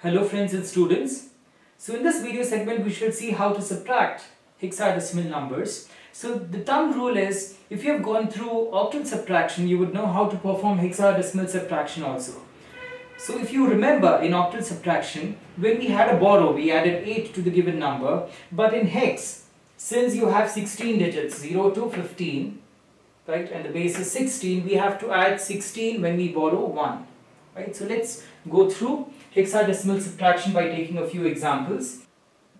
Hello friends and students. So in this video segment we shall see how to subtract hexadecimal numbers. So the thumb rule is if you have gone through octal subtraction you would know how to perform hexadecimal subtraction also. So if you remember in octal subtraction when we had a borrow we added 8 to the given number but in hex since you have 16 digits 0 to 15 right and the base is 16 we have to add 16 when we borrow 1 right so let's go through hexadecimal subtraction by taking a few examples.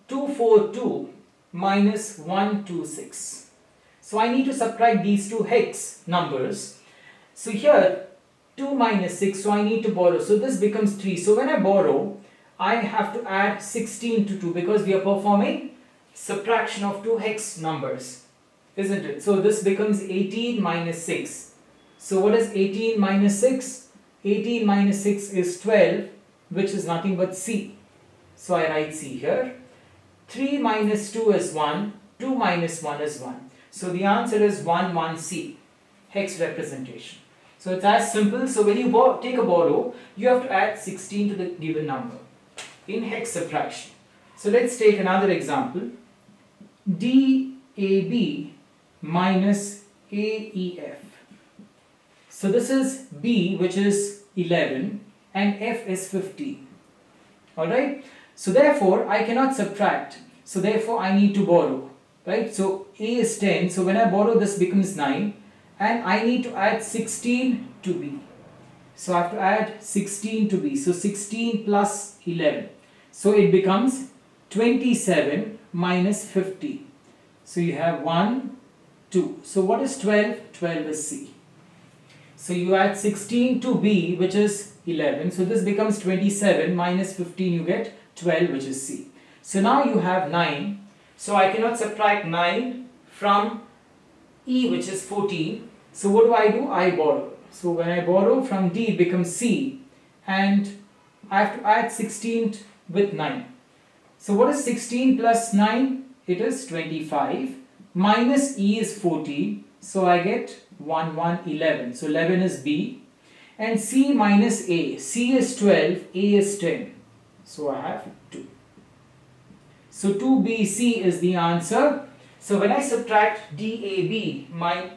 242 minus 126 so I need to subtract these two hex numbers. So here 2 minus 6 so I need to borrow. So this becomes 3 so when I borrow I have to add 16 to 2 because we are performing subtraction of two hex numbers isn't it? So this becomes 18 minus 6 so what is 18 minus 6 18 minus 6 is 12 which is nothing but C. So I write C here. 3 minus 2 is 1, 2 minus 1 is 1. So the answer is 1, 1, C, hex representation. So it's as simple. So when you take a borrow, you have to add 16 to the given number in hex subtraction. So let's take another example. DAB minus AEF. So this is B which is 11 and f is 50. Alright? So therefore, I cannot subtract. So therefore, I need to borrow. Right? So a is 10. So when I borrow, this becomes 9. And I need to add 16 to b. So I have to add 16 to b. So 16 plus 11. So it becomes 27 minus 50. So you have 1, 2. So what is 12? 12 is C. So you add 16 to b which is 11. So this becomes 27 minus 15 you get 12 which is C. So now you have 9. So I cannot subtract 9 from E which is 14. So what do I do? I borrow. So when I borrow from D it becomes C and I have to add 16 with 9. So what is 16 plus 9? It is 25 minus E is 14. So I get 1, 1, 11. So 11 is B and C minus A. C is 12, A is 10. So I have 2. So 2BC is the answer. So when I subtract DAB my,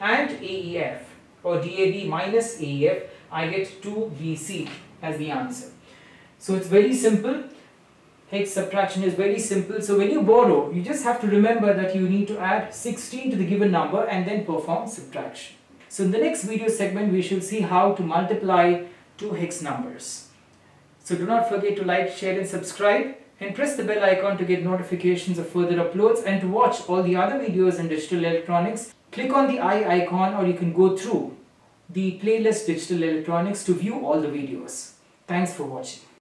and AEF or DAB minus AEF, I get 2BC as the answer. So it's very simple. Hex subtraction is very simple. So when you borrow, you just have to remember that you need to add 16 to the given number and then perform subtraction. So in the next video segment, we shall see how to multiply two hex numbers. So do not forget to like, share and subscribe and press the bell icon to get notifications of further uploads and to watch all the other videos in digital electronics. Click on the i icon or you can go through the playlist digital electronics to view all the videos. Thanks for watching.